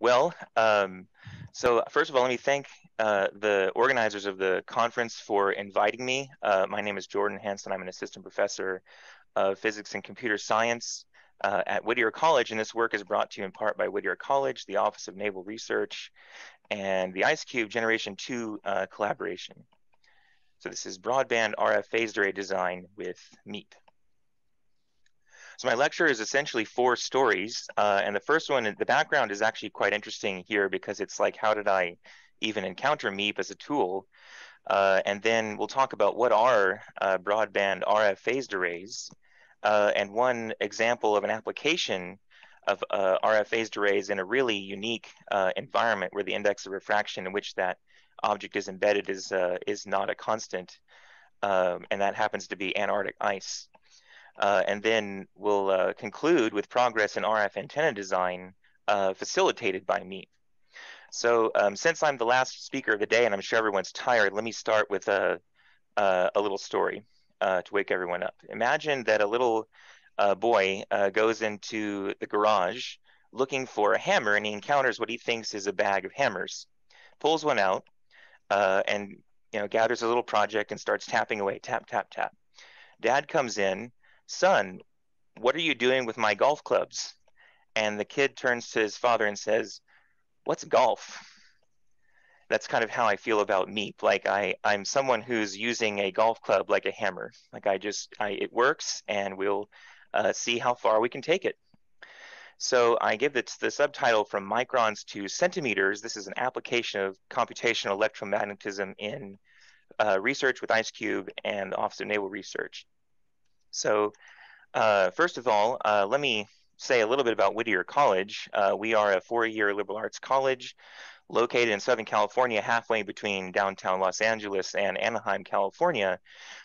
Well, um, so first of all, let me thank uh, the organizers of the conference for inviting me. Uh, my name is Jordan Hanson. I'm an assistant professor of physics and computer science uh, at Whittier College, and this work is brought to you in part by Whittier College, the Office of Naval Research, and the IceCube Generation 2 uh, collaboration. So this is broadband RF phased array design with MEEP. So my lecture is essentially four stories, uh, and the first one, the background is actually quite interesting here because it's like, how did I even encounter MEEP as a tool? Uh, and then we'll talk about what are uh, broadband RF phased arrays, uh, and one example of an application of uh, RF phased arrays in a really unique uh, environment where the index of refraction in which that object is embedded is is not a constant, um, and that happens to be Antarctic ice. Uh, and then we'll uh, conclude with progress in RF antenna design uh, facilitated by MEEP. So um, since I'm the last speaker of the day and I'm sure everyone's tired, let me start with a, a little story uh, to wake everyone up. Imagine that a little uh, boy uh, goes into the garage looking for a hammer and he encounters what he thinks is a bag of hammers, pulls one out and you know gathers a little project and starts tapping away, tap, tap, tap. Dad comes in son, what are you doing with my golf clubs? And the kid turns to his father and says, what's golf? That's kind of how I feel about MEEP. Like I, I'm someone who's using a golf club like a hammer. Like I just, I, it works and we'll uh, see how far we can take it. So I give it the subtitle from microns to centimeters. This is an application of computational electromagnetism in uh, research with IceCube and Office of Naval Research. So uh, first of all, uh, let me say a little bit about Whittier College. Uh, we are a four-year liberal arts college located in Southern California, halfway between downtown Los Angeles and Anaheim, California.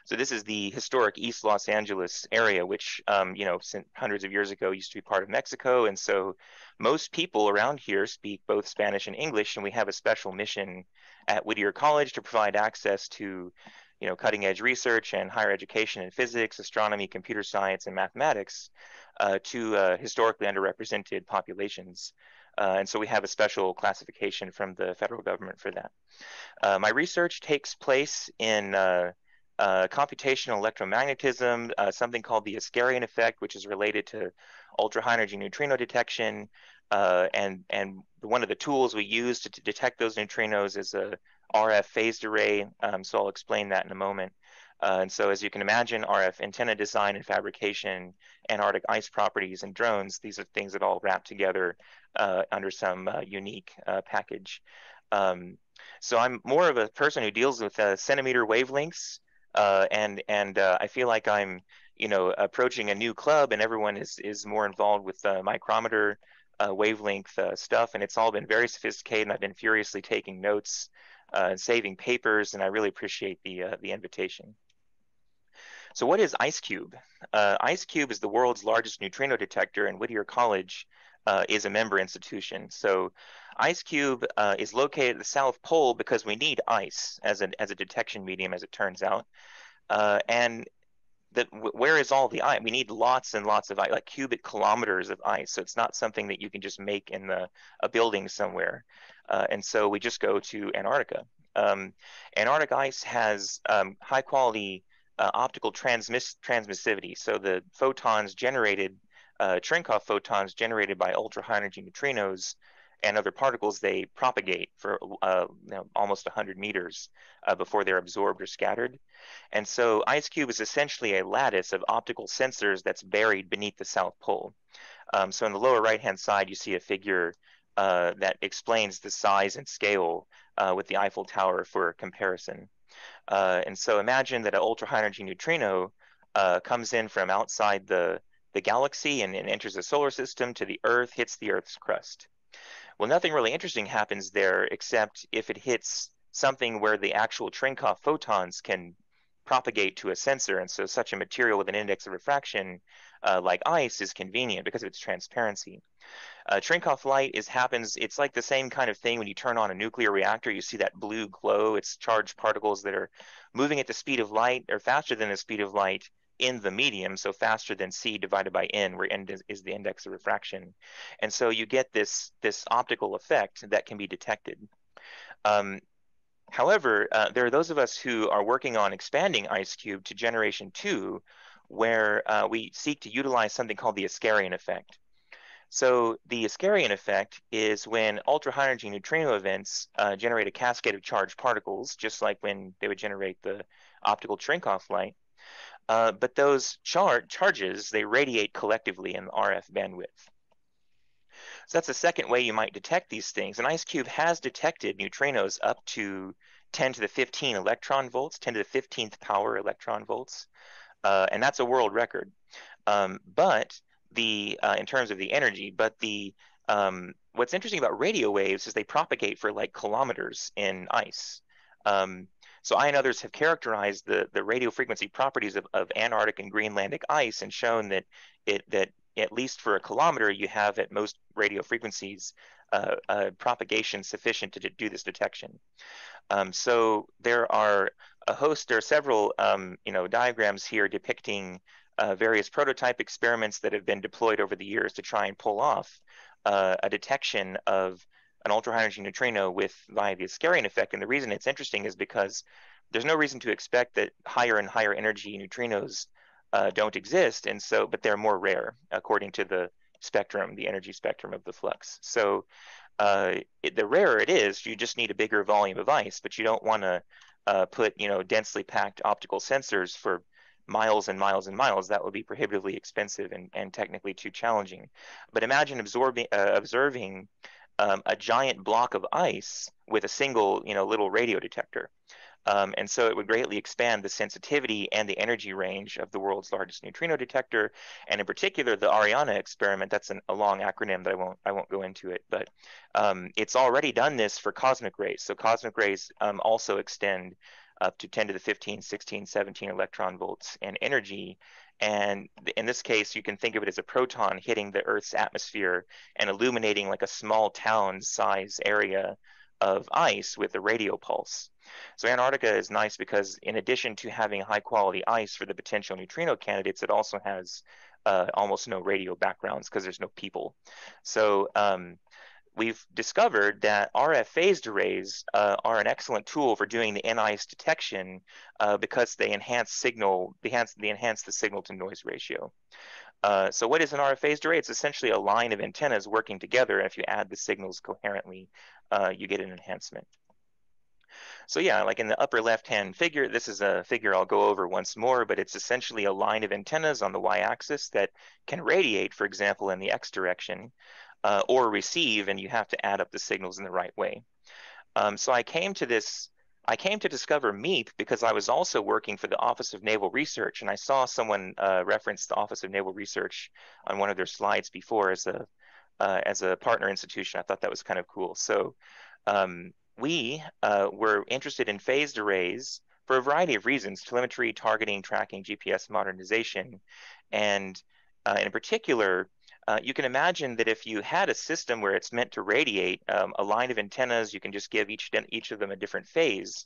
So this is the historic East Los Angeles area, which, um, you know, hundreds of years ago used to be part of Mexico. And so most people around here speak both Spanish and English, and we have a special mission at Whittier College to provide access to you know, cutting edge research and higher education in physics, astronomy, computer science, and mathematics uh, to uh, historically underrepresented populations. Uh, and so we have a special classification from the federal government for that. Uh, my research takes place in uh, uh, computational electromagnetism, something called the Askaryan effect, which is related to ultra high energy neutrino detection. and, and one of the tools we use to, to detect those neutrinos is a RF phased array. Um, so I'll explain that in a moment. Uh, and so as you can imagine, RF antenna design and fabrication, Antarctic ice properties and drones, these are things that all wrap together uh, under some uh, unique uh, package. Um, so I'm more of a person who deals with uh, centimeter wavelengths uh, and and I feel like I'm you know approaching a new club and everyone is is more involved with micrometer wavelength stuff and it's all been very sophisticated and I've been furiously taking notes uh, and saving papers, and I really appreciate the, uh, the invitation. So what is IceCube? Uh, IceCube is the world's largest neutrino detector, and Whittier College uh, is a member institution. So IceCube uh, is located at the South Pole because we need ice as a, as a detection medium, as it turns out. Uh, and that where is all the ice? We need lots and lots of ice, like cubic kilometers of ice. So it's not something that you can just make in the a building somewhere. Uh, and so we just go to Antarctica. Um, Antarctic ice has um, high quality uh, optical transmiss transmissivity. So the photons generated, uh, Cherenkov photons generated by ultra high energy neutrinos and other particles, they propagate for uh, you know, almost 100 meters uh, before they're absorbed or scattered. And so IceCube is essentially a lattice of optical sensors that's buried beneath the South Pole. Um, so in the lower right-hand side, you see a figure uh, that explains the size and scale uh, with the Eiffel Tower for comparison. Uh, and so imagine that an ultra high energy neutrino uh, comes in from outside the, the galaxy and, and, enters the solar system to the Earth, hits the Earth's crust. Well, nothing really interesting happens there except if it hits something where the actual Cherenkov photons can propagate to a sensor. And so such a material with an index of refraction uh, like ice is convenient because of its transparency. Uh, Cherenkov light is happens. It's like the same kind of thing when you turn on a nuclear reactor. You see that blue glow. It's charged particles that are moving at the speed of light or faster than the speed of light in the medium, so faster than c divided by n, where n is, is the index of refraction. And so you get this, this optical effect that can be detected. Um, however, uh, there are those of us who are working on expanding IceCube to generation two, where uh, we seek to utilize something called the Askaryan effect. So the Askaryan effect is when ultra high energy neutrino events uh, generate a cascade of charged particles, just like when they would generate the optical Cherenkov light. Uh, but those char charges, they radiate collectively in RF bandwidth. So that's the second way you might detect these things. An IceCube has detected neutrinos up to 10 to the 15 electron volts, 10 to the 15th power electron volts, uh, and that's a world record. Um, but the uh, in terms of the energy, but the um, what's interesting about radio waves is they propagate for like kilometers in ice. Um, so I and others have characterized the, the radio frequency properties of, of Antarctic and Greenlandic ice and shown that it that at least for a kilometer you have at most radio frequencies uh, uh, propagation sufficient to do this detection. Um, so there are a host, are several um, you know diagrams here depicting uh, various prototype experiments that have been deployed over the years to try and pull off uh, a detection of an ultra high energy neutrino with via the Askaryan effect. And the reason it's interesting is because there's no reason to expect that higher and higher energy neutrinos uh, don't exist, and so but they're more rare according to the spectrum, the energy spectrum of the flux. So uh, it, the rarer it is, you just need a bigger volume of ice, but you don't want to uh, put you know densely packed optical sensors for miles and miles and miles, that would be prohibitively expensive and, and technically too challenging. But imagine absorbing, uh, observing um, a giant block of ice with a single, you know, little radio detector. Um, and so it would greatly expand the sensitivity and the energy range of the world's largest neutrino detector, and in particular the ARIANNA experiment. That's an, a long acronym that I won't I won't go into it, but um, it's already done this for cosmic rays. So cosmic rays um, also extend up to 10 to the 15, 16, 17 electron volts in energy. And in this case, you can think of it as a proton hitting the Earth's atmosphere and illuminating like a small town size area of ice with a radio pulse. So Antarctica is nice because in addition to having high quality ice for the potential neutrino candidates, it also has uh, almost no radio backgrounds because there's no people. So um, we've discovered that RF phased arrays uh, are an excellent tool for doing the N-ice detection uh, because they enhance signal, they enhance, they enhance the signal to noise ratio. Uh, so what is an RF phased array? It's essentially a line of antennas working together. If you add the signals coherently, uh, you get an enhancement. So yeah, like in the upper left-hand figure, this is a figure I'll go over once more, but it's essentially a line of antennas on the y-axis that can radiate, for example, in the x direction uh, or receive, and you have to add up the signals in the right way. Um, so I came to this, I came to discover MEEP because I was also working for the Office of Naval Research, and I saw someone uh, reference the Office of Naval Research on one of their slides before as a uh, as a partner institution. I thought that was kind of cool. So um, we uh, were interested in phased arrays for a variety of reasons: telemetry, targeting, tracking, GPS modernization, and uh, in particular, uh, you can imagine that if you had a system where it's meant to radiate um, a line of antennas, you can just give each each of them a different phase.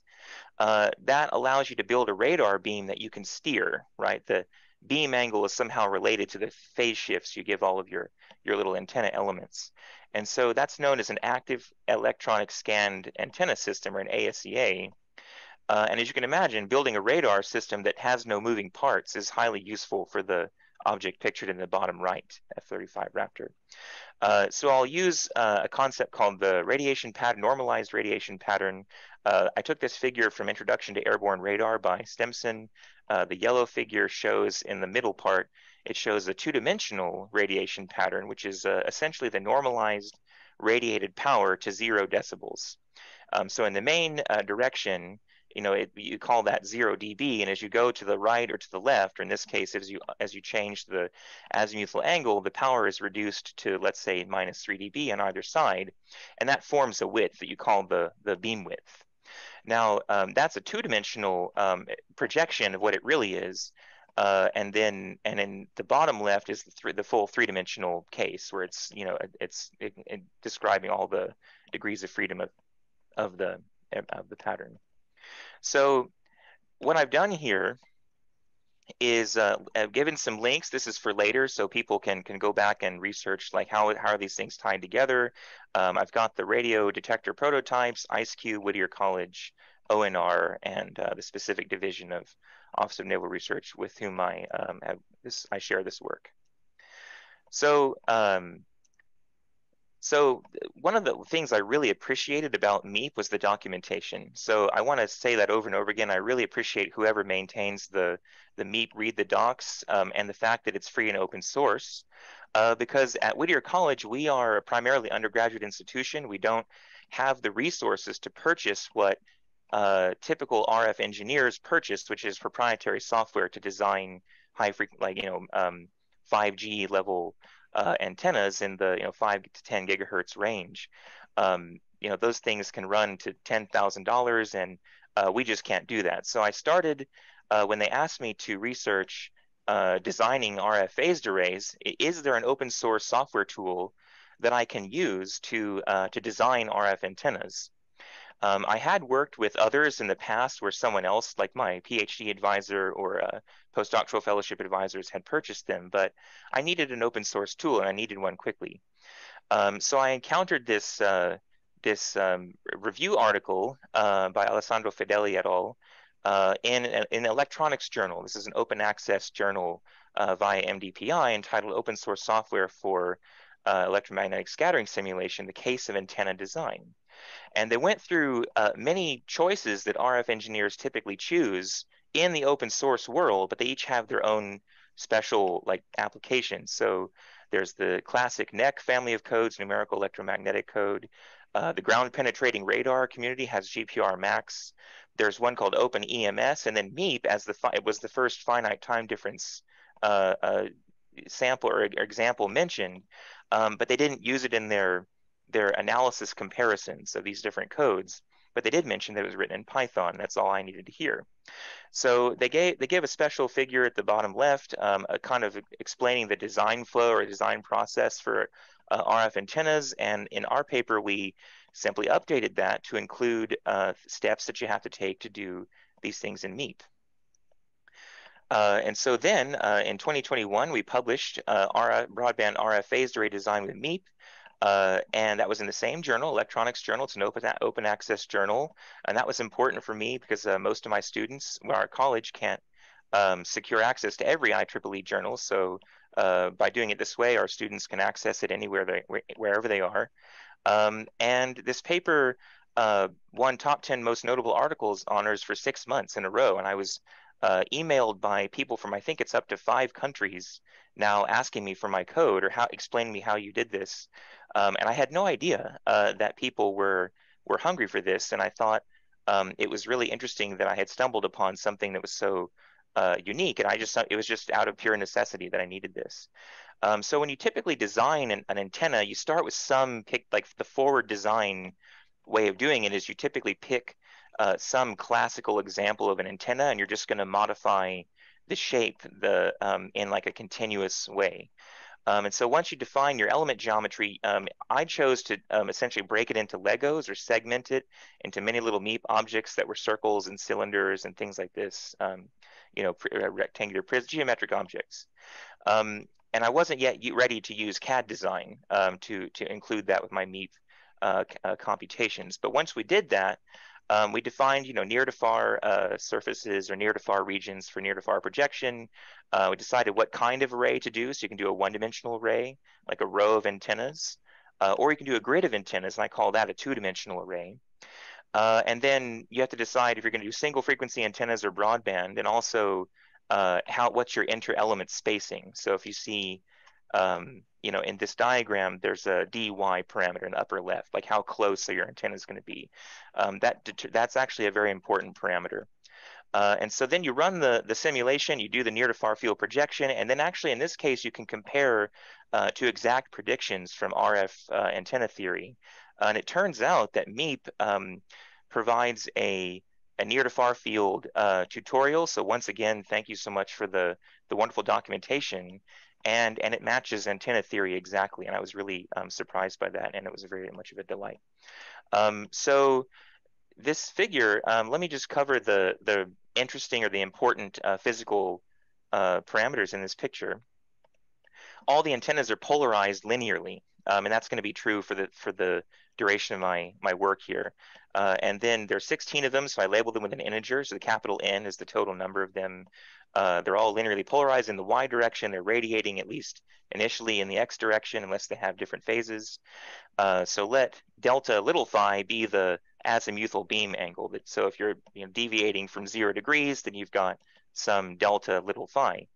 Uh, that allows you to build a radar beam that you can steer. Right, the beam angle is somehow related to the phase shifts you give all of your your little antenna elements, and so that's known as an active electronic scanned antenna system or an AESA. Uh, and as you can imagine, building a radar system that has no moving parts is highly useful for the object pictured in the bottom right, F-35 Raptor. Uh, so I'll use uh, a concept called the radiation pattern, normalized radiation pattern. Uh, I took this figure from Introduction to Airborne Radar by Stimson. Uh, the yellow figure shows in the middle part, it shows a two-dimensional radiation pattern, which is uh, essentially the normalized radiated power to zero decibels. Um, so in the main uh, direction, you know, it, you call that zero dB, and as you go to the right or to the left, or in this case, as you as you change the azimuthal angle, the power is reduced to let's say minus three dB on either side, and that forms a width that you call the the beam width. Now, um, that's a two-dimensional um, projection of what it really is, uh, and then and in the bottom left is the, th the full three-dimensional case where it's you know it's it, it describing all the degrees of freedom of of the of the pattern. So what I've done here is uh, given some links. This is for later, so people can can go back and research like how how are these things tied together. Um, I've got the radio detector prototypes, IceCube, Whittier College, ONR, and uh, the specific division of Office of Naval Research with whom I um, have this I share this work. So um, so one of the things I really appreciated about MEEP was the documentation. So I want to say that over and over again. I really appreciate whoever maintains the the MEEP read the docs um, and the fact that it's free and open source. Uh, because at Whittier College, we are a primarily undergraduate institution. We don't have the resources to purchase what uh, typical RF engineers purchase, which is proprietary software to design high frequency, like you know, um, 5G level uh, antennas in the you know five to ten gigahertz range. Um, you know those things can run to ten thousand dollars, and uh, we just can't do that. So I started uh, when they asked me to research uh, designing RF phased arrays. Is there an open source software tool that I can use to uh, to design RF antennas? Um, I had worked with others in the past where someone else, like my PhD advisor or uh, postdoctoral fellowship advisors, had purchased them, but I needed an open source tool and I needed one quickly. Um, so I encountered this uh, this um, review article uh, by Alessandro Fedeli et al. Uh, in an electronics journal. This is an open access journal uh, via MDPI entitled Open Source Software for Electromagnetic Scattering Simulation, the Case of Antenna Design. And they went through uh, many choices that RF engineers typically choose in the open source world, but they each have their own special like applications. So there's the classic NEC family of codes, numerical electromagnetic code. Uh, the ground penetrating radar community has gprMax. There's one called openEMS, and then MEEP as the it was the first finite time difference uh, uh, sample or, or example mentioned, um, but they didn't use it in their their analysis comparisons of these different codes, but they did mention that it was written in Python. That's all I needed to hear. So they gave they gave a special figure at the bottom left, um, a kind of explaining the design flow or design process for uh, RF antennas. And in our paper, we simply updated that to include uh, steps that you have to take to do these things in MEEP. Uh, and so then uh, in 2021, we published uh, our broadband RF phased array design with MEEP. Uh, and that was in the same journal, Electronics Journal. It's an open, open access journal. And that was important for me because uh, most of my students, well, our college can't um, secure access to every IEEE journal. So uh, by doing it this way, our students can access it anywhere they, wherever they are. Um, and this paper uh, won top 10 most notable articles honors for six months in a row. And I was uh, emailed by people from, I think it's up to five countries now asking me for my code or how explaining me how you did this. Um, and I had no idea uh, that people were were hungry for this. And I thought um, it was really interesting that I had stumbled upon something that was so uh, unique. And I just it was just out of pure necessity that I needed this. Um, so when you typically design an, an, antenna, you start with some pick like the forward design way of doing it is you typically pick uh, some classical example of an antenna and you're just going to modify the shape the um, in like a continuous way. Um, and so once you define your element geometry, um, I chose to um, essentially break it into Legos or segment it into many little MEEP objects that were circles and cylinders and things like this, um, you know, uh, rectangular geometric objects. Um, and I wasn't yet ready to use CAD design to, to include that with my MEEP uh, uh, computations. But once we did that, um, we defined, you know, near to far uh, surfaces or near to far regions for near to far projection. Uh, we decided what kind of array to do. So you can do a one-dimensional array, like a row of antennas, uh, or you can do a grid of antennas, and I call that a two-dimensional array. Uh, and then you have to decide if you're going to do single frequency antennas or broadband, and also uh, how what's your inter-element spacing. So if you see um, you know, in this diagram, there's a dy parameter in the upper left, like how close your antennas going to be. Um, that that's actually a very important parameter. Uh, and so then you run the, the simulation, you do the near to far field projection, and then actually in this case, you can compare uh, to exact predictions from RF uh, antenna theory. and it turns out that MEEP um, provides a, a near to far field uh, tutorial. So once again, thank you so much for the, the wonderful documentation and and it matches antenna theory exactly. And I was really um, surprised by that, and it was very much of a delight. Um, so this figure, um, let me just cover the the interesting or the important uh, physical uh, parameters in this picture, all the antennas are polarized linearly. Um, and that's going to be true for the for the duration of my my work here. Uh, and then there's 16 of them, so I label them with an integer. So the capital N is the total number of them. Uh, they're all linearly polarized in the y direction. They're radiating at least initially in the x direction, unless they have different phases. Uh, so let delta little phi be the azimuthal beam angle. That so if you're you know, deviating from zero degrees, then you've got some delta little phi.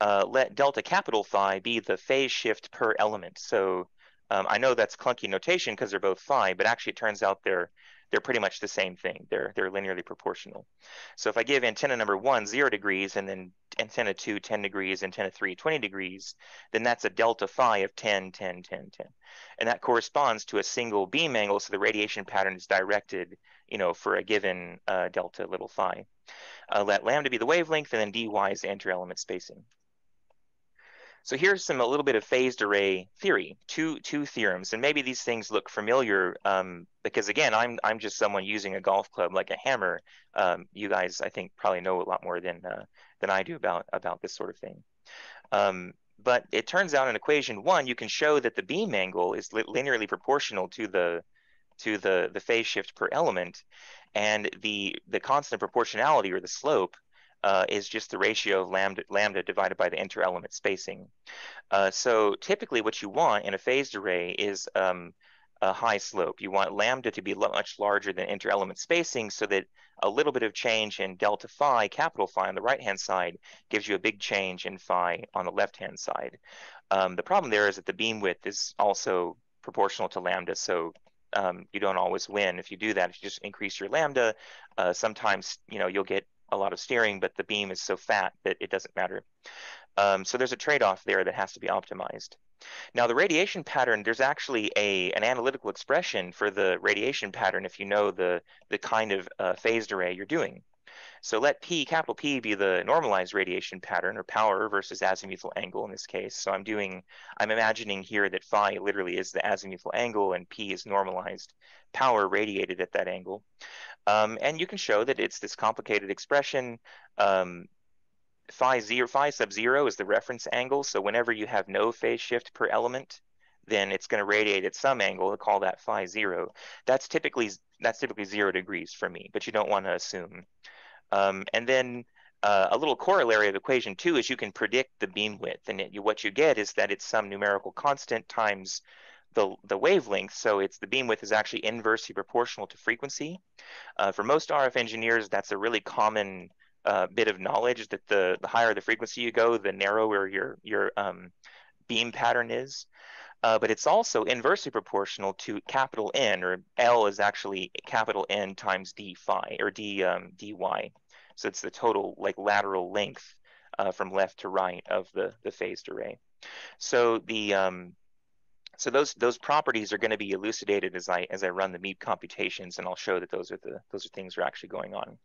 Uh, let delta capital phi be the phase shift per element. So um, I know that's clunky notation because they're both phi, but actually it turns out they're they're pretty much the same thing. They're they're linearly proportional. So if I give antenna number one zero degrees and then antenna two 10 degrees, antenna three 20 degrees, then that's a delta phi of 10, 10, 10, 10. And that corresponds to a single beam angle. So the radiation pattern is directed, you know, for a given uh, delta little phi. Uh, let lambda be the wavelength and then dy is the inter-element spacing. So here's some a little bit of phased array theory, two two theorems, and maybe these things look familiar um, because again, I'm I'm just someone using a golf club like a hammer. Um, you guys, I think, probably know a lot more than uh, than I do about about this sort of thing. Um, but it turns out in equation one, you can show that the beam angle is linearly proportional to the to the the phase shift per element, and the the constant proportionality or the slope uh, is just the ratio of lambda, lambda divided by the inter-element spacing. Uh, so typically what you want in a phased array is um, a high slope. You want lambda to be much larger than inter-element spacing so that a little bit of change in delta phi, capital phi on the right-hand side gives you a big change in phi on the left-hand side. Um, the problem there is that the beam width is also proportional to lambda, so um, you don't always win if you do that. If you just increase your lambda, uh, sometimes you know you'll get a lot of steering, but the beam is so fat that it doesn't matter. Um, so there's a trade-off there that has to be optimized. Now the radiation pattern, there's actually a an analytical expression for the radiation pattern if you know the the kind of uh, phased array you're doing. So let P, capital P, be the normalized radiation pattern or power versus azimuthal angle in this case. So I'm doing, I'm imagining here that phi literally is the azimuthal angle and P is normalized power radiated at that angle. Um, and you can show that it's this complicated expression. Um, phi zero, phi sub zero is the reference angle. So whenever you have no phase shift per element, then it's going to radiate at some angle. to call that phi zero. That's typically that's typically zero degrees for me, but you don't want to assume. Um, and then uh, a little corollary of equation two is you can predict the beam width, and it, what you get is that it's some numerical constant times the, the wavelength, so it's the beam width is actually inversely proportional to frequency. Uh, for most RF engineers, that's a really common uh, bit of knowledge that the, the higher the frequency you go, the narrower your, your um, beam pattern is. Uh, but it's also inversely proportional to capital N, or L is actually capital N times d phi, or d um, dy. So it's the total like lateral length uh, from left to right of the, the phased array. So the um, so those those properties are going to be elucidated as I as I run the MEEP computations, and I'll show that those are the those are things that are actually going on.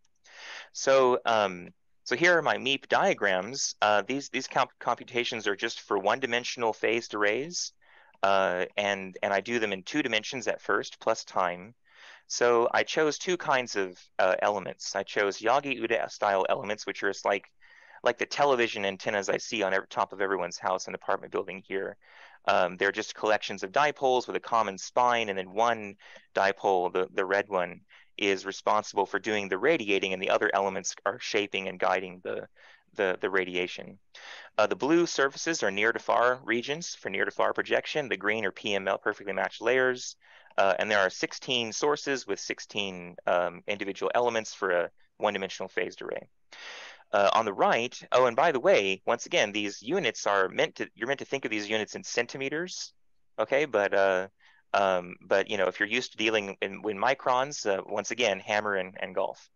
So um, so here are my MEEP diagrams. Uh, these these comp computations are just for one-dimensional phased arrays, uh, and and I do them in two dimensions at first, plus time. So I chose two kinds of uh, elements. I chose Yagi-Uda style elements, which are like like the television antennas I see on every, top of everyone's house and apartment building here. Um, they're just collections of dipoles with a common spine, and then one dipole, the, the red one, is responsible for doing the radiating, and the other elements are shaping and guiding the, the, the radiation. Uh, the blue surfaces are near to far regions for near to far projection. The green are PML perfectly matched layers. Uh, and there are 16 sources with 16 um, individual elements for a one-dimensional phased array. Uh, on the right, oh, and by the way, once again, these units are meant to, you're meant to think of these units in centimeters, okay? But, uh, um, but you know, if you're used to dealing in, in microns, uh, once again, hammer and, and golf.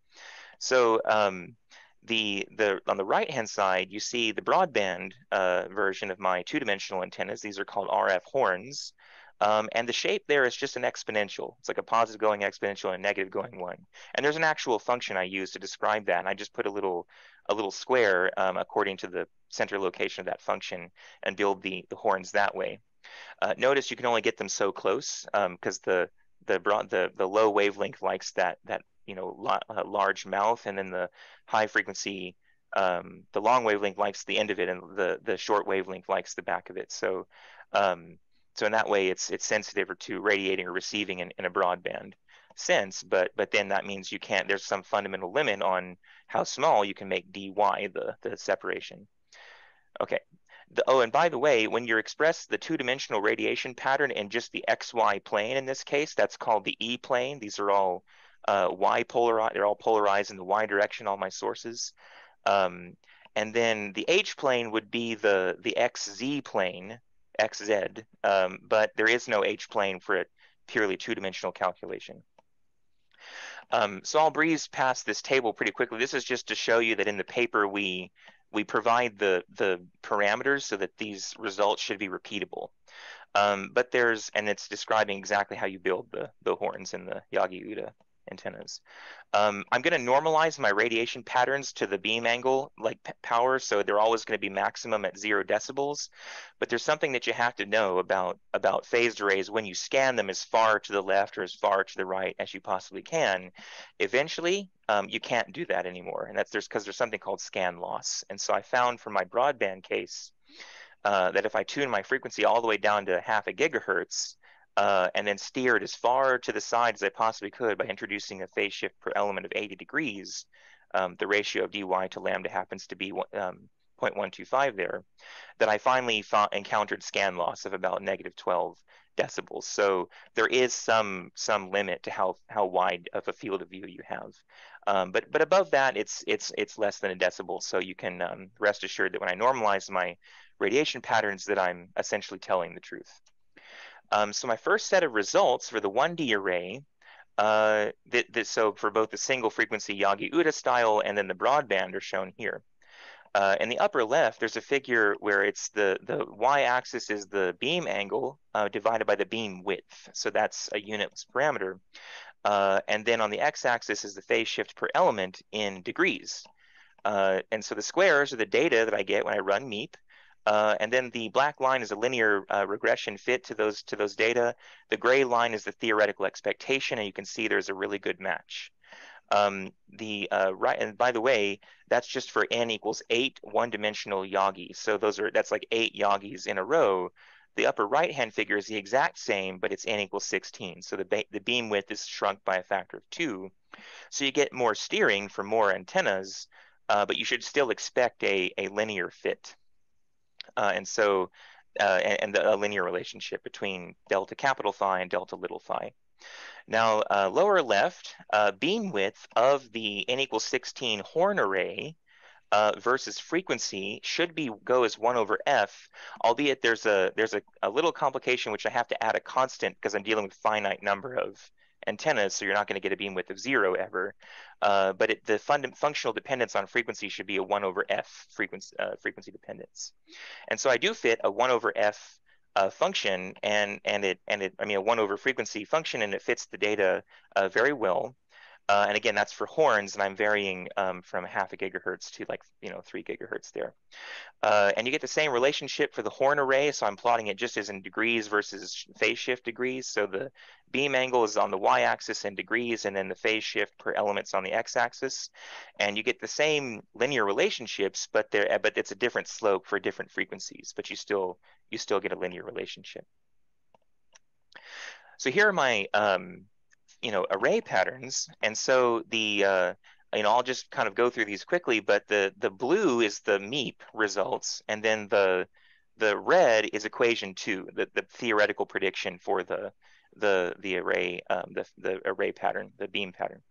So um, the, the, on the right-hand side, you see the broadband uh, version of my two-dimensional antennas. These are called RF horns. Um, and the shape there is just an exponential. It's like a positive going exponential and a negative going one. And there's an actual function I use to describe that. And I just put a little a little square um, according to the center location of that function and build the, the horns that way. Uh, notice you can only get them so close because um, the the broad the the low wavelength likes that that you know uh, large mouth, and then the high frequency um, the long wavelength likes the end of it, and the the short wavelength likes the back of it. So um, so in that way, it's it's sensitive to radiating or receiving in, in a broadband sense. But but then that means you can't. There's some fundamental limit on how small you can make dy the the separation. Okay. The, oh, and by the way, when you express the two-dimensional radiation pattern in just the xy plane in this case, that's called the E plane. These are all uh, y polarized. They're all polarized in the y direction. All my sources. Um, and then the H plane would be the the XZ plane, XZ, um, but there is no H plane for a purely two-dimensional calculation. Um, so I'll breeze past this table pretty quickly. This is just to show you that in the paper we we provide the the parameters so that these results should be repeatable. Um, but there's and it's describing exactly how you build the the horns in the Yagi-Uda antennas. Um, I'm going to normalize my radiation patterns to the beam angle like power, so they're always going to be maximum at zero decibels. But there's something that you have to know about about phased arrays when you scan them as far to the left or as far to the right as you possibly can. Eventually, um, you can't do that anymore, and that's there's because there's something called scan loss. And so I found for my broadband case uh, that if I tune my frequency all the way down to half a gigahertz, uh, and then steered as far to the side as I possibly could by introducing a phase shift per element of 80 degrees, um, the ratio of dy to lambda happens to be um, 0.125 there, that I finally encountered scan loss of about negative 12 decibels. So there is some some limit to how how wide of a field of view you have. Um, but but above that, it's it's it's less than a decibel. So you can um, rest assured that when I normalize my radiation patterns, that I'm essentially telling the truth. Um, so my first set of results for the 1D array, uh, so for both the single frequency Yagi-Uda style and then the broadband are shown here. Uh, in the upper left, there's a figure where it's the, the y-axis is the beam angle uh, divided by the beam width. So that's a unitless parameter. Uh, and then on the x-axis is the phase shift per element in degrees. Uh, and so the squares are the data that I get when I run MEEP. Uh, and then the black line is a linear uh, regression fit to those to those data. The gray line is the theoretical expectation, and you can see there's a really good match. Um, the uh, right, and by the way, that's just for n equals eight one-dimensional Yagi. So those are that's like eight Yagis in a row. The upper right-hand figure is the exact same, but it's n equals 16. So the the beam width is shrunk by a factor of two. So you get more steering for more antennas, uh, but you should still expect a a linear fit. Uh, and so, uh, and, and the, a linear relationship between delta capital phi and delta little phi. Now, uh, lower left, uh, beam width of the n equals 16 horn array uh, versus frequency should be go as 1 over f, albeit there's a there's a, a little complication which I have to add a constant because I'm dealing with finite number of antennas, so you're not going to get a beam width of zero ever. Uh, but it, the functional dependence on frequency should be a one over f frequency uh, frequency dependence. And so I do fit a one over f uh, function, and and it and it I mean a one over frequency function, and it fits the data uh, very well. Uh, and again, that's for horns, and I'm varying um, from half a gigahertz to like, you know, three gigahertz there. Uh, and you get the same relationship for the horn array, so I'm plotting it just as in degrees versus phase shift degrees. So the beam angle is on the y-axis in degrees, and then the phase shift per element's on the x-axis. And you get the same linear relationships, but there, but it's a different slope for different frequencies, but you still you still get a linear relationship. So here are my um, you know array patterns. And so the uh, you know I'll just kind of go through these quickly but the the blue is the MEEP results and then the the red is equation two the, the theoretical prediction for the the the array um, the the array pattern the beam pattern.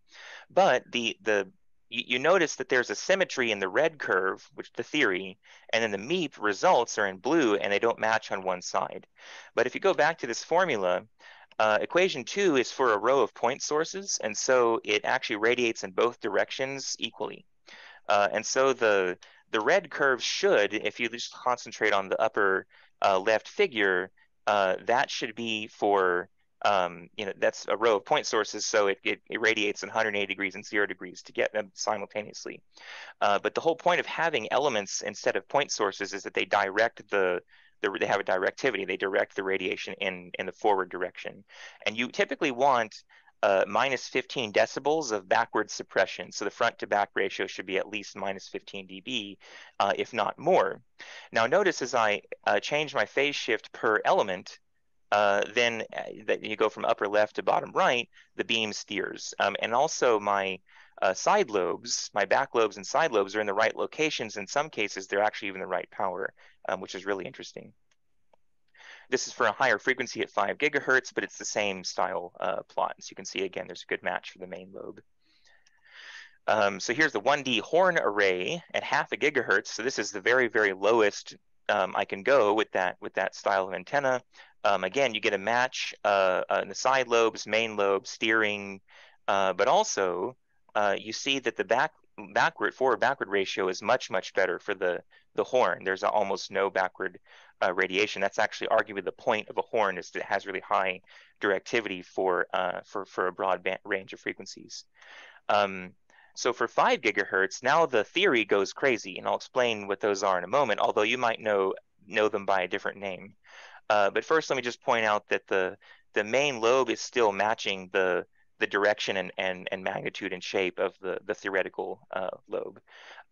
But the the you, notice that there's a symmetry in the red curve which the theory and then the MEEP results are in blue and they don't match on one side. But if you go back to this formula uh, equation two is for a row of point sources, and so it actually radiates in both directions equally. Uh, and so the the red curve should, if you just concentrate on the upper uh, left figure, uh, that should be for um, you know that's a row of point sources, so it, it, it, radiates in 180 degrees and zero degrees to get them simultaneously. Uh, but the whole point of having elements instead of point sources is that they direct the they have a directivity. They direct the radiation in in the forward direction, and you typically want uh, minus 15 decibels of backward suppression. So the front to back ratio should be at least minus 15 dB, uh, if not more. Now notice as I uh, change my phase shift per element, uh, then uh, that you go from upper left to bottom right, the beam steers. Um, and also my uh, side lobes, my back lobes and side lobes are in the right locations. In some cases, they're actually even the right power, um, which is really interesting. This is for a higher frequency at 5 gigahertz, but it's the same style uh, plot. So you can see, again, there's a good match for the main lobe. Um, so here's the 1D horn array at half a gigahertz. So this is the very, very lowest um, I can go with that with that style of antenna. Um, again, you get a match uh, in the side lobes, main lobe, steering, uh, but also uh, you see that the back backward forward backward ratio is much much better for the the horn. There's almost no backward uh, radiation. That's actually arguably the point of a horn is that it has really high directivity for uh, for for a broad range of frequencies. Um, so for five gigahertz, now the theory goes crazy, and I'll explain what those are in a moment. Although you might know know them by a different name. Uh, but first, let me just point out that the the main lobe is still matching the the direction and, and, and magnitude and shape of the, the theoretical uh, lobe.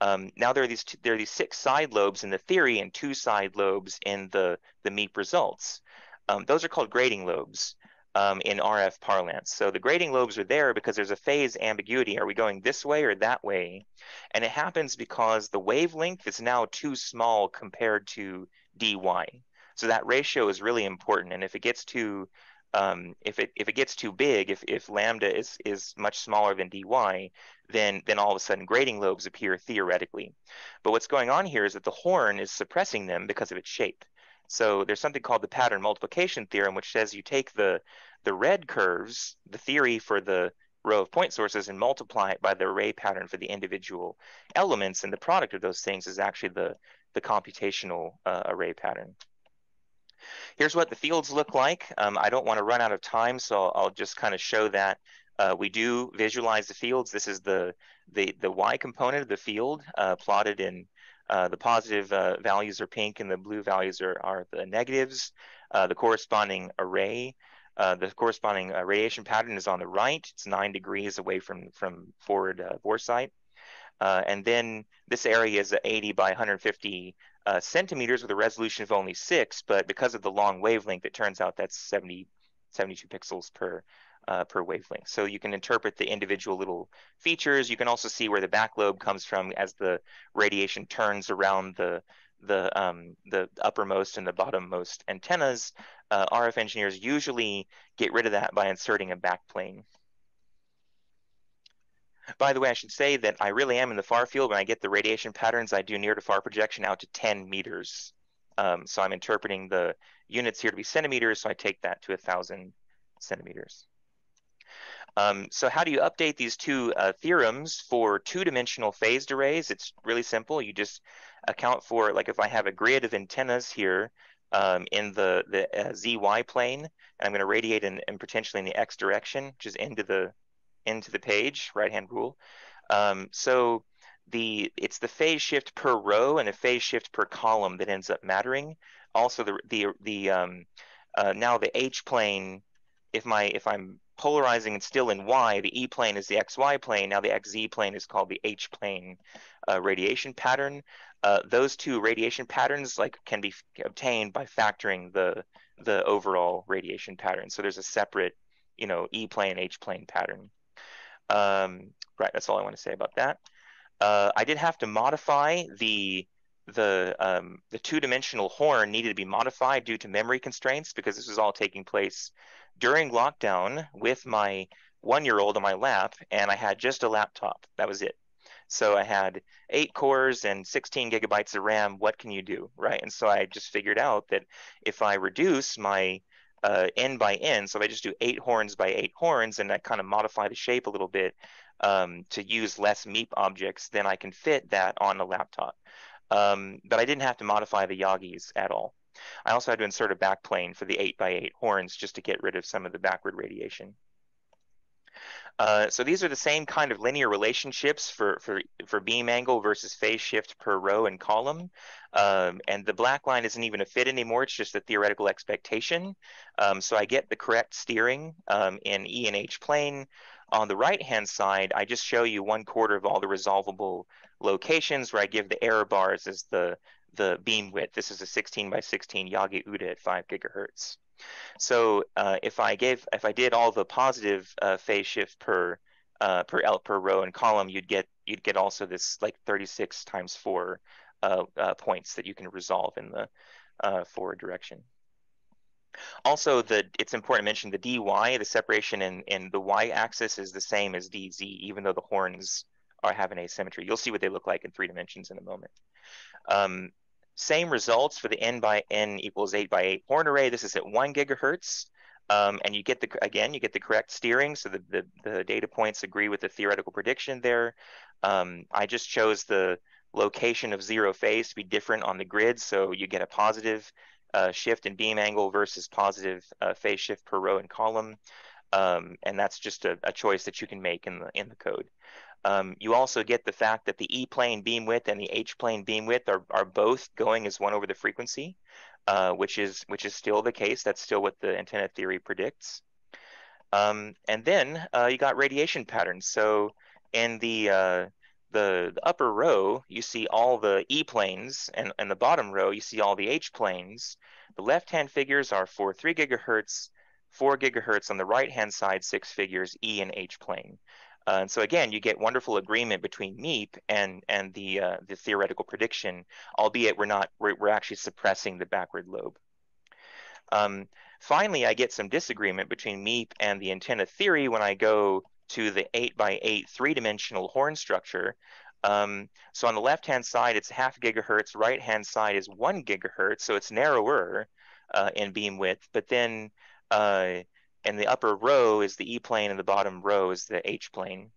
Um, now there are these there are these six side lobes in the theory and two side lobes in the the MEEP results. Um, those are called grating lobes um, in RF parlance. So the grating lobes are there because there's a phase ambiguity. Are we going this way or that way? And it happens because the wavelength is now too small compared to dy. So that ratio is really important. And if it gets too um, if it if it gets too big, if if lambda is is much smaller than dy, then then all of a sudden grating lobes appear theoretically. But what's going on here is that the horn is suppressing them because of its shape. So there's something called the pattern multiplication theorem, which says you take the the red curves, the theory for the row of point sources, and multiply it by the array pattern for the individual elements, and the product of those things is actually the the computational uh, array pattern. Here's what the fields look like. Um, I don't want to run out of time, so I'll just kind of show that. Uh, we do visualize the fields. This is the the, the y component of the field uh, plotted in uh, the positive uh, values are pink and the blue values are, are the negatives. Uh, the corresponding array, uh, the corresponding radiation pattern is on the right. It's nine degrees away from, from forward uh, and then this area is 80 by 150 uh, centimeters with a resolution of only six, but because of the long wavelength, it turns out that's 70, 72 pixels per uh, per wavelength. So you can interpret the individual little features. You can also see where the back lobe comes from as the radiation turns around the the um, the uppermost and the bottommost antennas. Uh, RF engineers usually get rid of that by inserting a backplane. By the way, I should say that I really am in the far field. When I get the radiation patterns, I do near to far projection out to 10 meters. Um, so I'm interpreting the units here to be centimeters, so I take that to 1,000 centimeters. Um, so how do you update these two uh, theorems for two-dimensional phased arrays? It's really simple. You just account for, like if I have a grid of antennas here um, in the, the uh, ZY plane, and I'm going to radiate in potentially in the X direction, which is into the into the page, right hand rule. Um, so the it's the phase shift per row and a phase shift per column that ends up mattering. Also the the the um, uh, now the H plane, if my if I'm polarizing and still in Y, the E plane is the XY plane. Now the XZ plane is called the H plane uh, radiation pattern. Uh, those two radiation patterns like can be obtained by factoring the the overall radiation pattern. So there's a separate, you know, E plane H plane pattern. Um, right, that's all I want to say about that. Uh, I did have to modify the the um, the two-dimensional horn needed to be modified due to memory constraints because this was all taking place during lockdown with my one-year-old on my lap, and I had just a laptop. That was it. So I had eight cores and 16 gigabytes of RAM. What can you do, right? And so I just figured out that if I reduce my uh, n by end. So if I just do eight horns by eight horns and I kind of modify the shape a little bit um, to use less MEEP objects, then I can fit that on the laptop. Um, but I didn't have to modify the Yagis at all. I also had to insert a backplane for the eight by eight horns just to get rid of some of the backward radiation. Uh, so these are the same kind of linear relationships for, for, for beam angle versus phase shift per row and column. Um, and the black line isn't even a fit anymore. It's just a theoretical expectation. Um, so I get the correct steering um, in E and H plane. On the right-hand side, I just show you one quarter of all the resolvable locations where I give the error bars as the, the beam width. This is a 16 by 16 Yagi Uda at 5 gigahertz. So uh, if I gave, if I did all the positive uh, phase shift per uh, per L per row and column, you'd get you'd get also this like 36 times four uh, uh, points that you can resolve in the uh, forward direction. Also, the it's important to mention the dy, the separation in, in the y-axis is the same as dz, even though the horns are have an asymmetry. You'll see what they look like in three dimensions in a moment. Um, same results for the n by n equals 8 by 8 horn array. This is at 1 gigahertz. Um, and you get the again, you get the correct steering, so the, the, the data points agree with the theoretical prediction there. Um, I just chose the location of zero phase to be different on the grid, so you get a positive uh, shift in beam angle versus positive uh, phase shift per row and column, um, and that's just a, a, choice that you can make in the in the code. Um, you also get the fact that the E plane beam width and the H plane beam width are, are both going as one over the frequency, uh, which is which is still the case. That's still what the antenna theory predicts. Um, and then uh, you got radiation patterns. So in the, uh, the, the upper row, you see all the E planes, and, in the bottom row, you see all the H planes. The left-hand figures are for three gigahertz, four gigahertz on the right-hand side, six figures, E and H plane. Uh, and so again, you get wonderful agreement between MEEP and and the uh, the theoretical prediction, albeit we're not we're, we're actually suppressing the backward lobe. Um, finally, I get some disagreement between MEEP and the antenna theory when I go to the 8 by 8 three-dimensional horn structure. Um, so on the left-hand side, it's half gigahertz. Right-hand side is one gigahertz, so it's narrower uh, in beam width. But then uh, and the upper row is the E plane and the bottom row is the H plane.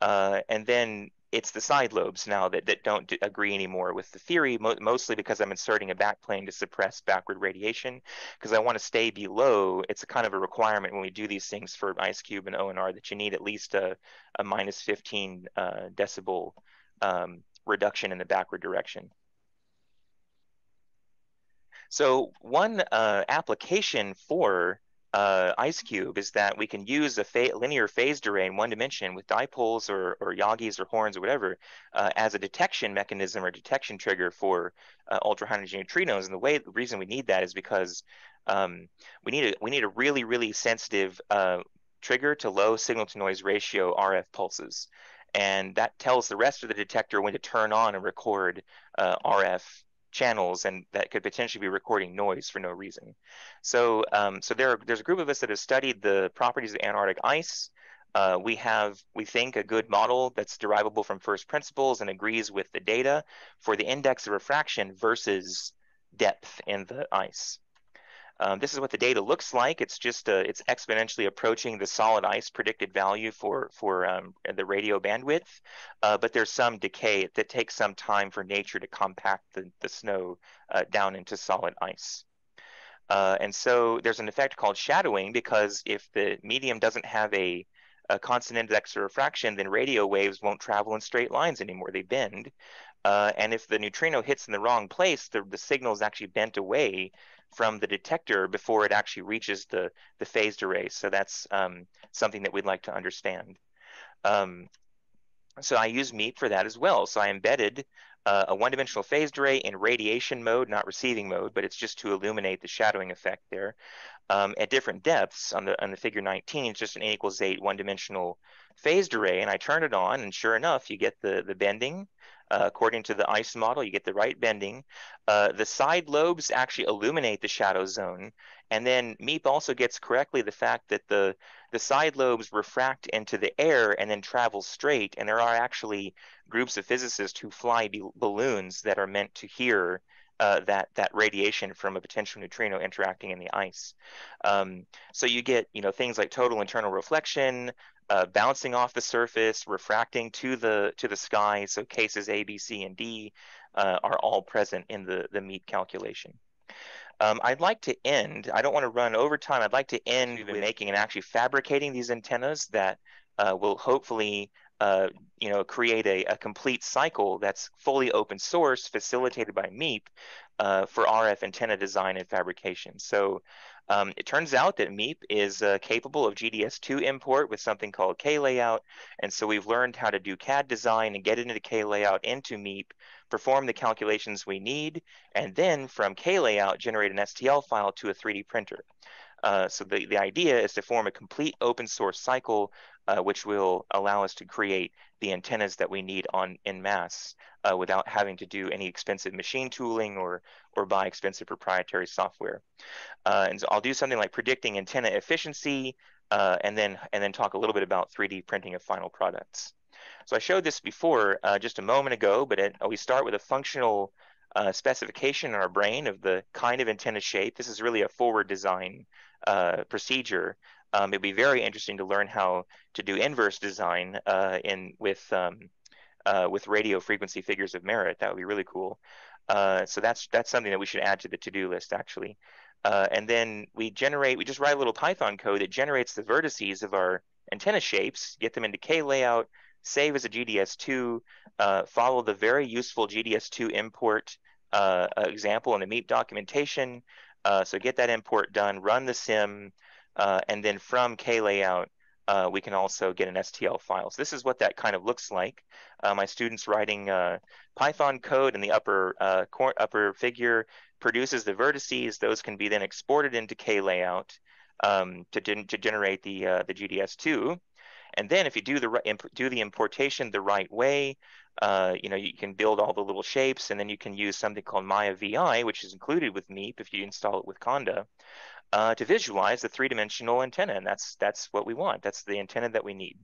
Uh, and then it's the side lobes now that, that don't agree anymore with the theory, mo mostly because I'm inserting a backplane to suppress backward radiation, because I want to stay below. It's a kind of a requirement when we do these things for IceCube and ONR that you need at least a, a minus 15 uh, decibel um, reduction in the backward direction. So one uh, application for uh, IceCube is that we can use a fa linear phased array in one dimension with dipoles or, or Yagis or horns or whatever uh, as a detection mechanism or detection trigger for uh, ultra high energy neutrinos. And the way the reason we need that is because um, we need a we need a really really sensitive uh, trigger to low signal to noise ratio RF pulses, and that tells the rest of the detector when to turn on and record uh, RF channels and that could potentially be recording noise for no reason. So, um, so there there's a group of us that have studied the properties of Antarctic ice. Uh, we have, we think, a good model that's derivable from first principles and agrees with the data for the index of refraction versus depth in the ice. Um, this is what the data looks like. It's just uh, it's exponentially approaching the solid ice predicted value for for um, the radio bandwidth, uh, but there's some decay that takes some time for nature to compact the, the snow uh, down into solid ice. Uh, and so there's an effect called shadowing because if the medium doesn't have a, a constant index of refraction, then radio waves won't travel in straight lines anymore. They bend. Uh, and if the neutrino hits in the wrong place, the, the signal is actually bent away from the detector before it actually reaches the, the phased array. So that's um, something that we'd like to understand. Um, so I use MEEP for that as well. So I embedded uh, a one-dimensional phased array in radiation mode, not receiving mode, but it's just to illuminate the shadowing effect there. Um, at different depths on the on the figure 19, it's just an n equals 8 one-dimensional phased array, and I turn it on, and sure enough, you get the, the bending, uh, according to the ICE model, you get the right bending. Uh, the side lobes actually illuminate the shadow zone. And then MEEP also gets correctly the fact that the, the side lobes refract into the air and then travel straight. And there are actually groups of physicists who fly balloons that are meant to hear uh, that that radiation from a potential neutrino interacting in the ice. Um, so you get you know things like total internal reflection, uh, bouncing off the surface, refracting to the to the sky. So cases A, B, C, and D uh, are all present in the the MEEP calculation. Um, I'd like to end. I don't want to run over time. I'd like to end with making and actually fabricating these antennas that uh, will hopefully uh, you know, create a, a, complete cycle that's fully open source, facilitated by MEEP uh, for RF antenna design and fabrication. So um, it turns out that MEEP is uh, capable of GDS2 import with something called KLayout, and so we've learned how to do CAD design and get into KLayout into MEEP, perform the calculations we need, and then from KLayout generate an STL file to a 3D printer. Uh, so the, the idea is to form a complete open source cycle uh, which will allow us to create the antennas that we need on in mass uh, without having to do any expensive machine tooling or or buy expensive proprietary software. Uh, and so I'll do something like predicting antenna efficiency, uh, and then and then talk a little bit about 3D printing of final products. So I showed this before just a moment ago, but it, we start with a functional uh, specification in our brain of the kind of antenna shape. This is really a forward design uh, procedure. Um, it'd be very interesting to learn how to do inverse design uh, in with um, uh, with radio frequency figures of merit. That would be really cool. Uh, so that's that's something that we should add to the to-do list actually. Uh, and then we generate, we just write a little Python code that generates the vertices of our antenna shapes, get them into KLayout, save as a GDS2, uh, follow the very useful GDS2 import uh, example in the MEEP documentation, uh, so get that import done, run the sim, uh, and then from KLayout, uh, we can also get an STL file. So this is what that kind of looks like. Uh, my student's writing uh, Python code in the upper uh, upper figure produces the vertices. Those can be then exported into KLayout um, to, to generate the the GDS2. And then if you do the do the importation the right way, uh, you know, you can build all the little shapes, and then you can use something called Mayavi, which is included with MEEP if you install it with Conda, uh, to visualize the three-dimensional antenna, and that's that's what we want. That's the antenna that we need.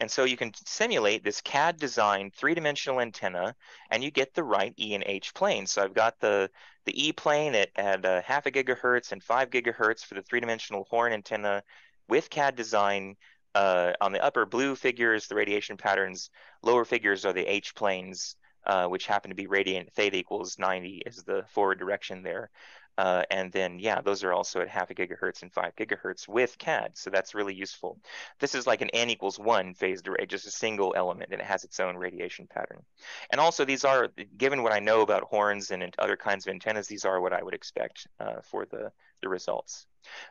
And so you can simulate this CAD designed three-dimensional antenna, and you get the right E and H plane. So I've got the the E plane at, at uh, half a gigahertz and five gigahertz for the three-dimensional horn antenna with CAD design uh, on the upper blue figures, the radiation patterns, lower figures are the H planes, uh, which happen to be radiant theta equals 90 is the forward direction there. Uh, and then, yeah, those are also at half a gigahertz and five gigahertz with CAD. So that's really useful. This is like an n equals one phased array, just a single element, and it has its own radiation pattern. And also, these are, given what I know about horns and other kinds of antennas, these are what I would expect uh, for the, the results.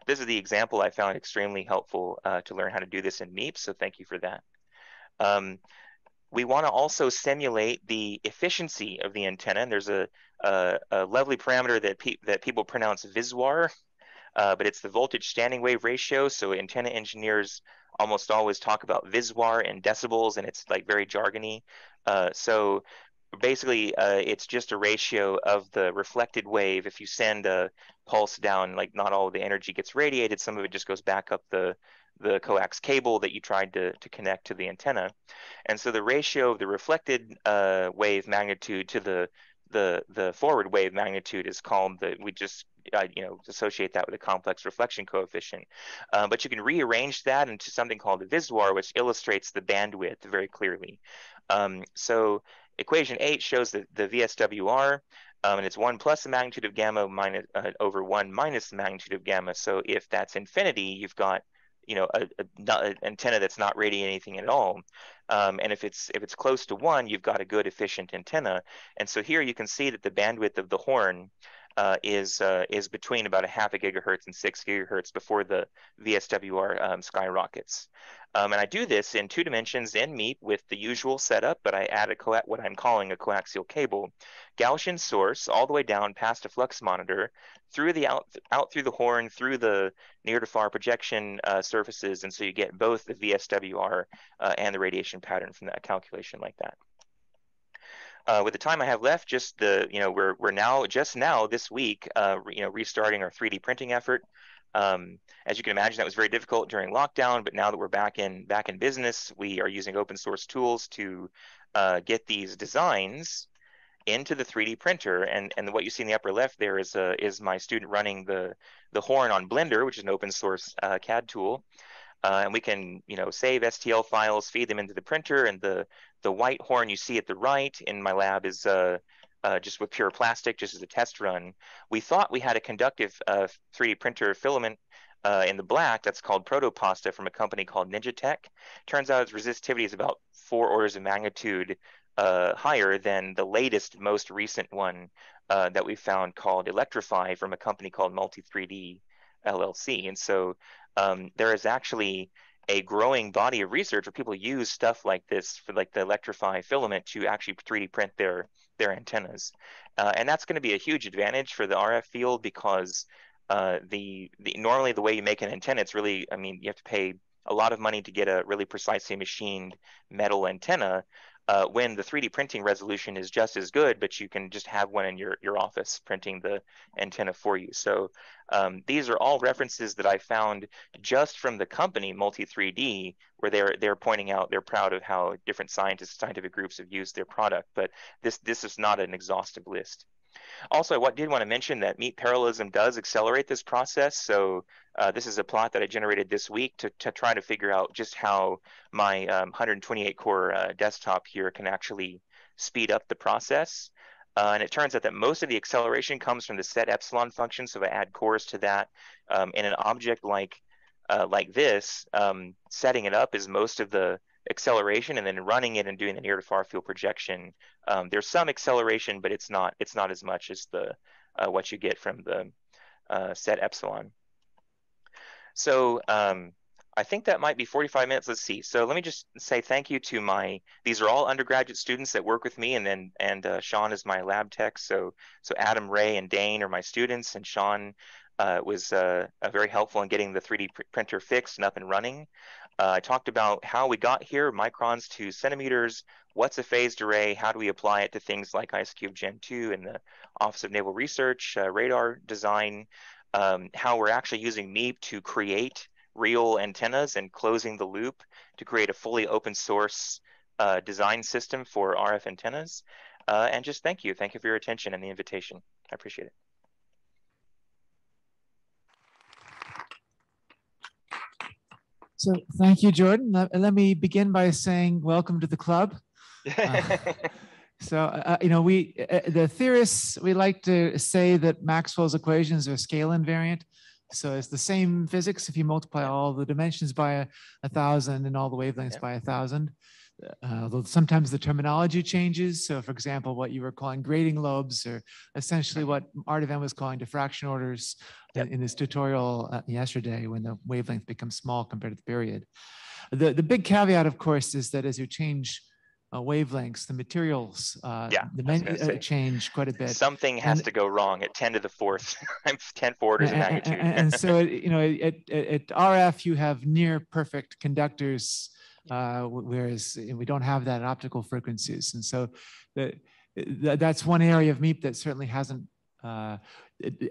This is the example I found extremely helpful uh, to learn how to do this in MEEP, so thank you for that. Um, we want to also simulate the efficiency of the antenna. And there's a, a, a lovely parameter that, pe that people pronounce VISWAR, uh, but it's the voltage standing wave ratio. So antenna engineers almost always talk about VISWAR in decibels, and it's like very jargony. Uh, so basically, uh, it's just a ratio of the reflected wave. If you send a pulse down, like not all of the energy gets radiated, some of it just goes back up the the coax cable that you tried to, to connect to the antenna. And so the ratio of the reflected uh, wave magnitude to the, the, the forward wave magnitude is called the, we just uh, you know, associate that with a complex reflection coefficient. Uh, but you can rearrange that into something called the VISWAR, which illustrates the bandwidth very clearly. Um, so equation 8 shows the, the VSWR, um, and it's 1 plus the magnitude of gamma minus, uh, over 1 minus the magnitude of gamma. So if that's infinity, you've got you know a, a, an antenna that's not radiating anything at all. Um, and if it's if it's close to one you've got a good efficient antenna. And so here you can see that the bandwidth of the horn uh, is uh, is between about a half a gigahertz and six gigahertz before the VSWR um, skyrockets. Um, and I do this in two dimensions in MEEP with the usual setup, but I add a what I'm calling a coaxial cable, Gaussian source all the way down past a flux monitor, through the out out through the horn, through the near to far projection uh, surfaces, and so you get both the VSWR uh, and the radiation pattern from that calculation like that. Uh, with the time I have left, just the you know we're we're now just now this week uh, you know restarting our 3D printing effort. Um, as you can imagine, that was very difficult during lockdown, but now that we're back in back in business, we are using open source tools to uh, get these designs into the 3D printer. And and what you see in the upper left there is uh, is my student running the the horn on Blender, which is an open source uh, CAD tool. Uh, and we can, you know, save STL files, feed them into the printer, and the the white horn you see at the right in my lab is uh, uh, just with pure plastic, just as a test run. We thought we had a conductive 3D uh, printer filament uh, in the black, that's called protopasta from a company called NinjaTek. Turns out its resistivity is about four orders of magnitude uh, higher than the latest, most recent one uh, that we found called Electrifi from a company called Multi3D LLC. And so um, there is actually a growing body of research where people use stuff like this for like the Electrifi filament to actually 3D print their their antennas, uh, and that's going to be a huge advantage for the RF field because uh, the the normally the way you make an antenna, it's really I mean you have to pay a lot of money to get a really precisely machined metal antenna uh, when the 3D printing resolution is just as good, but you can just have one in your, your office printing the antenna for you. So um, these are all references that I found just from the company Multi3D, where they're they're pointing out they're proud of how different scientists, scientific groups have used their product. But this this is not an exhaustive list. Also, I did want to mention that meep parallelism does accelerate this process. So uh, this is a plot that I generated this week to, to try to figure out just how my um, 128 core uh, desktop here can actually speed up the process. Uh, and it turns out that most of the acceleration comes from the set epsilon function. So if I add cores to that um, in an object like uh, like this, um, setting it up is most of the acceleration and then running it and doing the near to far field projection. Um, there's some acceleration, but it's not it's not as much as the uh, what you get from the uh, set epsilon. So um, I think that might be 45 minutes. Let's see. So let me just say thank you to my. These are all undergraduate students that work with me, and then and uh, Sean is my lab tech. So so Adam, Ray, and Dane are my students, and Sean uh, was uh, very helpful in getting the 3D pr printer fixed and up and running. Uh, I talked about how we got here, microns to centimeters, what's a phased array, how do we apply it to things like IceCube Gen 2 and the Office of Naval Research, uh, radar design, um, how we're actually using MEEP to create real antennas and closing the loop to create a fully open source uh, design system for RF antennas. Uh, and just thank you. Thank you for your attention and the invitation. I appreciate it. So thank you, Jordan. Let, let me begin by saying welcome to the club. Uh, so, uh, uh, you know, we, uh, the theorists, we like to say that Maxwell's equations are scale invariant. So it's the same physics if you multiply all the dimensions by a, a thousand and all the wavelengths by a thousand. Uh, although sometimes the terminology changes. So for example, what you were calling grating lobes or essentially what Ardavan was calling diffraction orders yep. in, this tutorial uh, yesterday when the wavelength becomes small compared to the period. The, the big caveat, of course, is that as you change uh, wavelengths, the materials uh, yeah, uh, change quite a bit. Something has and, to go wrong at 10 to the fourth, 10 orders of magnitude. and, and so, you know, at, at, RF, you have near perfect conductors uh, whereas we don't have that at optical frequencies. And so the, that's one area of MEEP that certainly hasn't uh,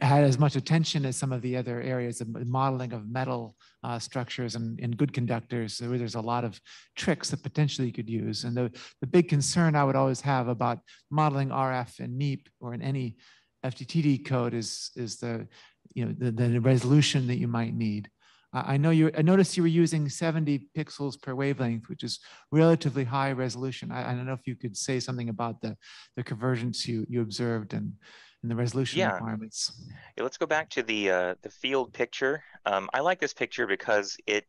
had as much attention as some of the other areas of modeling of metal uh, structures and, and, good conductors. So there's a lot of tricks that potentially you could use. And the, the big concern I would always have about modeling RF and MEEP or in any FDTD code is, is the, you know, the, the resolution that you might need. I know you, I noticed you were using 70 pixels per wavelength, which is relatively high resolution. I, I don't know if you could say something about the, the convergence you, you observed and, and the resolution yeah. requirements. Yeah, let's go back to the, uh, the field picture. Um, I like this picture because it,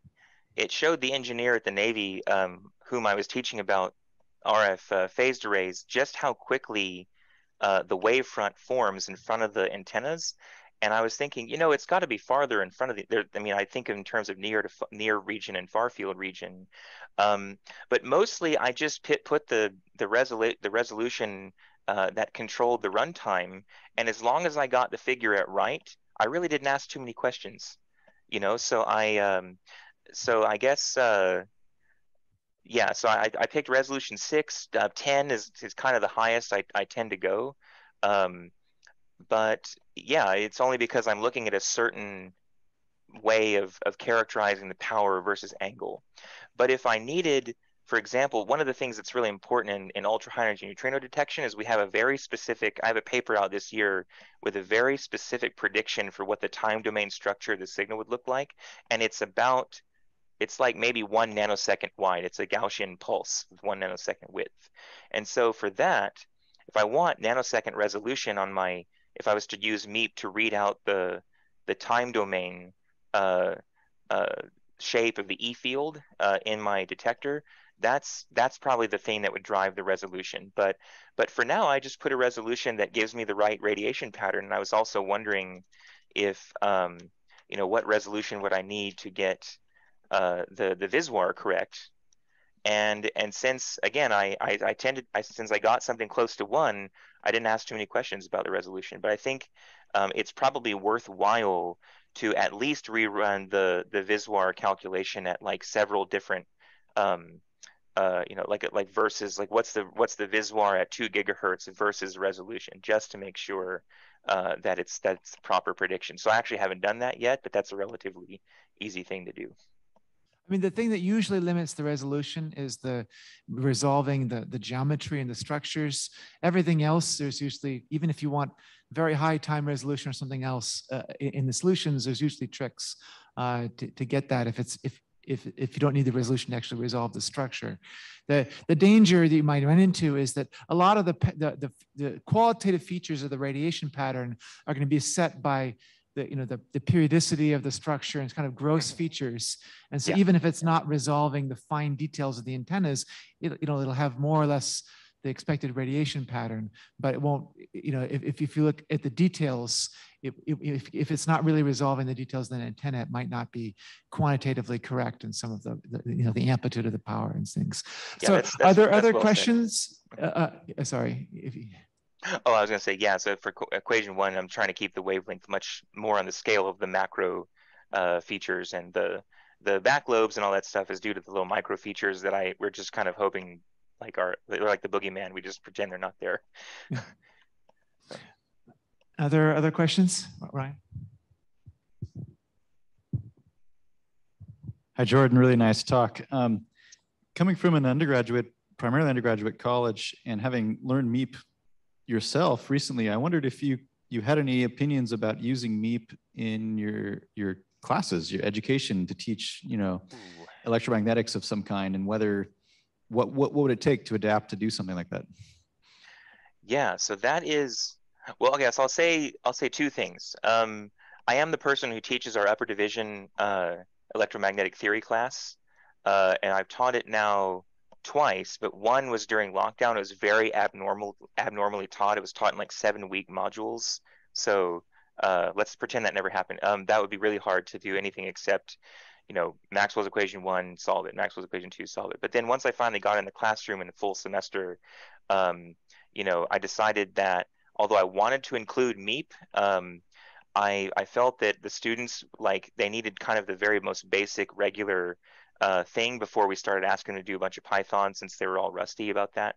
it showed the engineer at the Navy um, whom I was teaching about RF uh, phased arrays, just how quickly uh, the wavefront forms in front of the antennas and I was thinking, you know, it's got to be farther in front of the. There, I mean, I think in terms of near to near region and far field region, um, but mostly I just put put the the resolu- the resolution uh, that controlled the runtime, and as long as I got the figure at right, I really didn't ask too many questions, you know. So I um, so I guess. Uh, yeah, so I, I picked resolution six. Uh, Ten is, is kind of the highest I, I tend to go. Um, but yeah, it's only because I'm looking at a certain way of, of characterizing the power versus angle. But if I needed, for example, one of the things that's really important in, in ultra high energy neutrino detection is we have a very specific, I have a paper out this year with a very specific prediction for what the time domain structure of the signal would look like. And it's about, it's like maybe one nanosecond wide. It's a Gaussian pulse with one nanosecond width. And so for that, if I want nanosecond resolution on my if I was to use MEEP to read out the the time domain uh, uh, shape of the E field uh, in my detector, that's that's probably the thing that would drive the resolution. But but for now, I just put a resolution that gives me the right radiation pattern. And I was also wondering if um, you know what resolution would I need to get uh, the the VISWAR correct. And and since again I, I, I tended I, since I got something close to one, I didn't ask too many questions about the resolution. But I think um, it's probably worthwhile to at least rerun the the Viswar calculation at like several different um, uh, you know, like like versus like what's the what's the Viswar at two gigahertz versus resolution, just to make sure uh, that it's that's proper prediction. So I actually haven't done that yet, but that's a relatively easy thing to do. I mean, the thing that usually limits the resolution is the resolving the, the geometry and the structures. Everything else, there's usually, even if you want very high time resolution or something else uh, in the solutions, there's usually tricks uh, to, to get that if it's if if, if you don't need the resolution to actually resolve the structure. The, the danger that you might run into is that a lot of the, the, the, the qualitative features of the radiation pattern are going to be set by the you know the, the periodicity of the structure and kind of gross features. And so yeah. even if it's not resolving the fine details of the antennas it, you know it'll have more or less the expected radiation pattern but it won't you know if, if you look at the details if, if, if it's not really resolving the details of the antenna it might not be quantitatively correct in some of the, the you know the amplitude of the power and things. Yeah, so that's, that's, are there other well questions? Uh, uh, sorry if you, Oh, I was going to say, yeah. So for equation one, I'm trying to keep the wavelength much more on the scale of the macro uh, features, and the the back lobes and all that stuff is due to the little micro features that I we're just kind of hoping like are they're like the boogeyman. We just pretend they're not there. Other other questions, Ryan? Hi, Jordan. Really nice talk. Um, coming from an undergraduate, primarily undergraduate college, and having learned MEEP yourself recently, I wondered if you you had any opinions about using MEEP in your your classes, your education to teach, you know, electromagnetics of some kind, and whether what what, what would it take to adapt to do something like that? Yeah, so that is well. Okay, so I'll say I'll say two things. Um, I am the person who teaches our upper division uh, electromagnetic theory class, uh, and I've taught it now twice, but one was during lockdown. It was very abnormal, abnormally taught. It was taught in like seven week modules. So uh, let's pretend that never happened. Um, that would be really hard to do anything except, you know, Maxwell's equation one, solve it. Maxwell's equation two, solve it. But then once I finally got in the classroom in a full semester, um, you know, I decided that although I wanted to include MEEP, um, I, I felt that the students like they needed kind of the very most basic regular uh, thing before we started asking to do a bunch of Python since they were all rusty about that.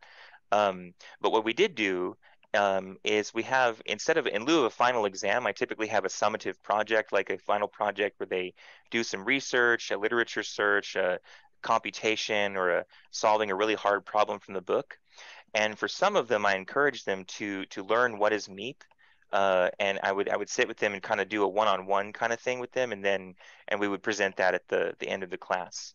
Um, but what we did do um, is we have instead of in lieu of a final exam, I typically have a summative project like a final project where they do some research, a literature search, a computation, or a solving a really hard problem from the book. And for some of them, I encourage them to to learn what is MEEP uh, and I would I would sit with them and kind of do a one-on-one kind of thing with them, and then and we would present that at the the end of the class.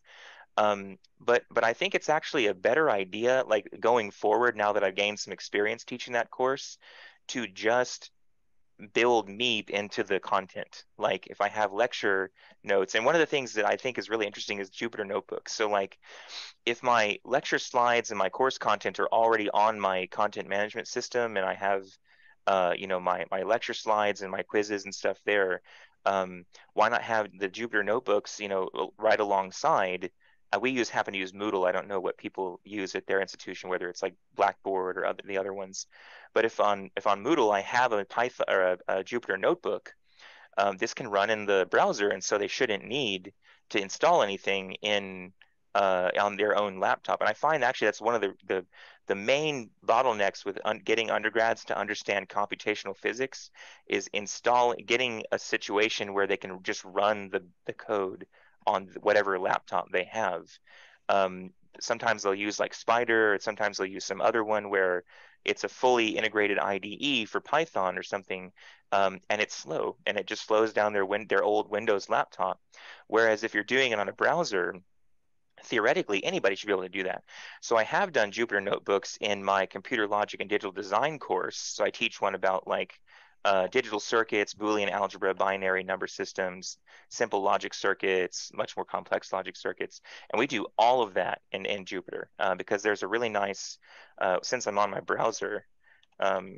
Um, but but I think it's actually a better idea, like going forward now that I've gained some experience teaching that course, to just build MEEP into the content. Like if I have lecture notes, and one of the things that I think is really interesting is Jupyter Notebooks. So like if my lecture slides and my course content are already on my content management system, and I have uh, you know, my my lecture slides and my quizzes and stuff there. Um, why not have the Jupyter notebooks, you know, right alongside? Uh, we use happen to use Moodle. I don't know what people use at their institution, whether it's like Blackboard or other, the other ones. But if on if on Moodle I have a Python or a, a Jupyter notebook, um, this can run in the browser, and so they shouldn't need to install anything in uh, on their own laptop. And I find actually that's one of the the, the main bottlenecks with un- getting undergrads to understand computational physics is installing getting a situation where they can just run the, the code on whatever laptop they have. Um, sometimes they'll use like Spyder, or sometimes they'll use some other one where it's a fully integrated IDE for Python or something, um, and it's slow and it just slows down their win- their old Windows laptop. Whereas if you're doing it on a browser, theoretically anybody should be able to do that. So I have done Jupyter notebooks in my computer logic and digital design course. So I teach one about like uh, digital circuits, Boolean algebra, binary number systems, simple logic circuits, much more complex logic circuits. And we do all of that in, in Jupyter uh, because there's a really nice, uh, since I'm on my browser, um,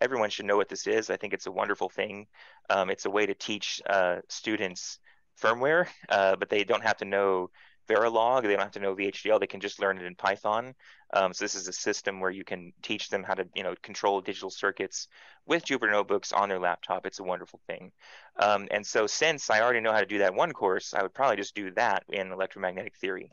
everyone should know what this is. I think it's a wonderful thing. Um, it's a way to teach uh, students firmware, uh, but they don't have to know Verilog. They don't have to know VHDL. They can just learn it in Python. Um, so this is a system where you can teach them how to, you know, control digital circuits with Jupyter notebooks on their laptop. It's a wonderful thing. Um, and so since I already know how to do that one course, I would probably just do that in electromagnetic theory.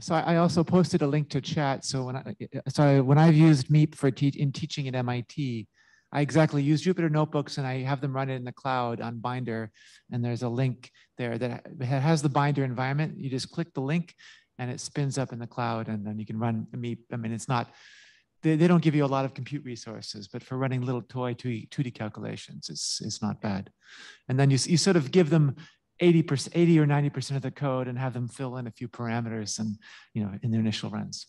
So I also posted a link to chat. So when I, so when I've used Meep for te in teaching at MIT, I exactly use Jupyter notebooks and I have them run it in the cloud on Binder. And there's a link there that has the Binder environment. You just click the link and it spins up in the cloud and then you can run Meep. I mean, it's not, they, they don't give you a lot of compute resources, but for running little toy 2D, 2D calculations, it's, it's not bad. And then you, you sort of give them 80%, 80 or 90% of the code and have them fill in a few parameters and, you know, in their initial runs.